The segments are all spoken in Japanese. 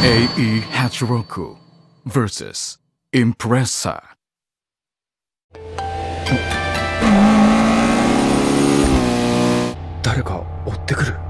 AE Hachiroku vs Impressa 誰か追ってくる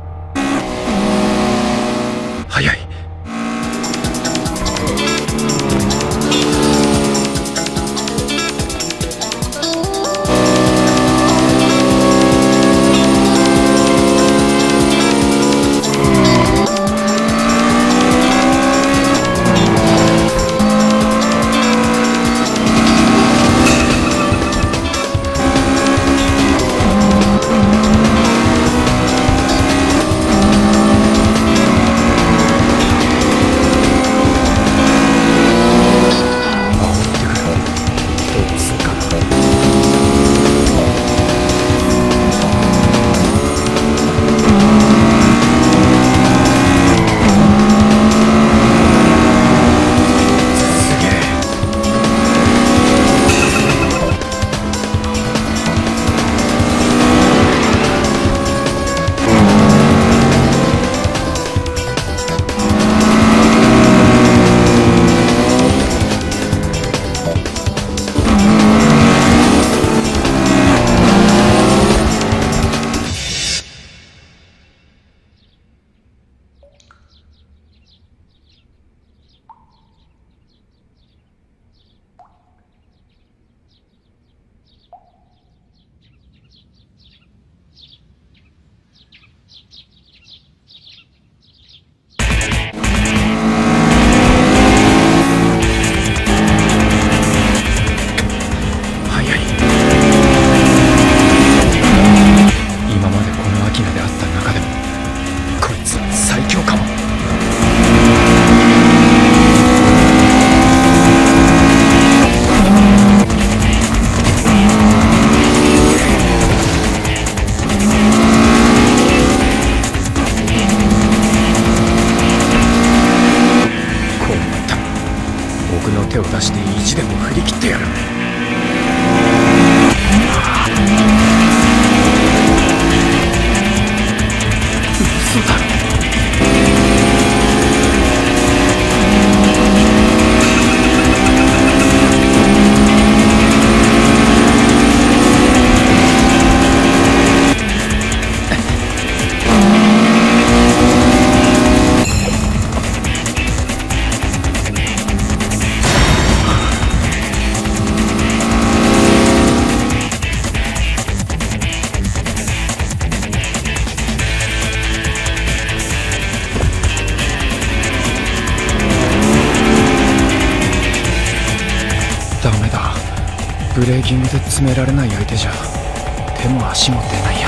出して意地でも振り切ってやる。ブレーキングで詰められない相手じゃ手も足も出ないや。